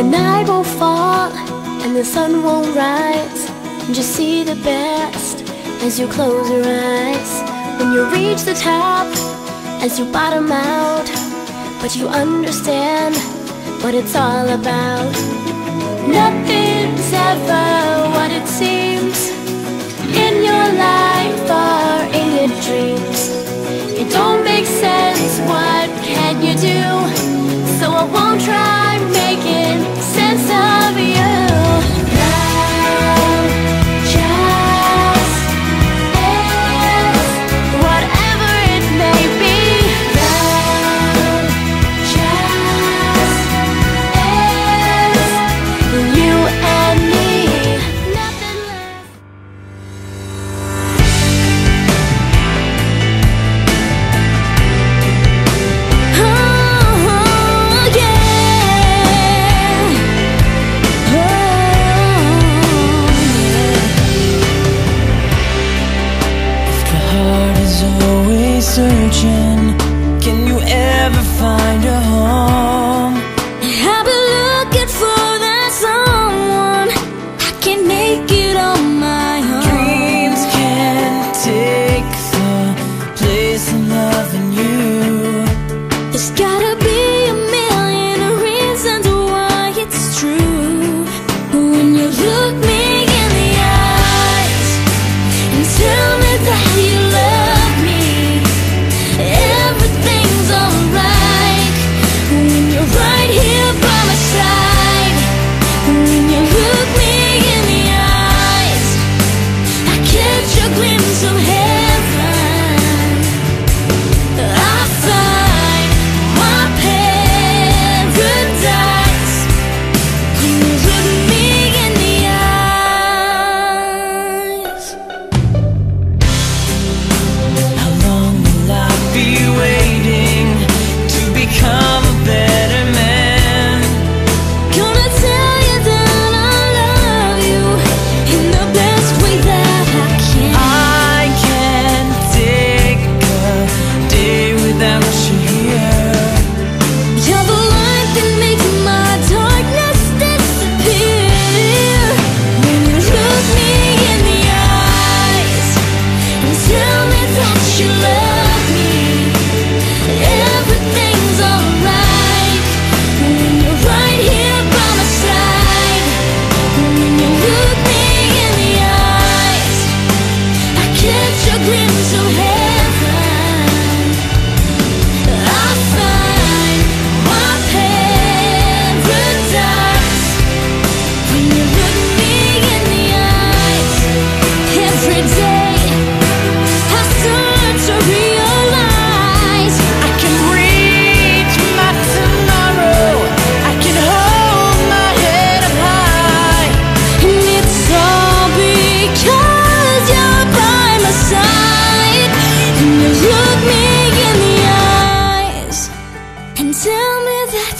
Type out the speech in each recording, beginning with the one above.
the night won't fall and the sun won't rise. Just see the best as you close your eyes. When you reach the top as you bottom out But you understand what it's all about. Nothing's ever what it seems In your life or in your dreams. find a home.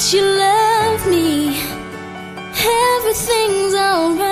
that you love me. Everything's alright.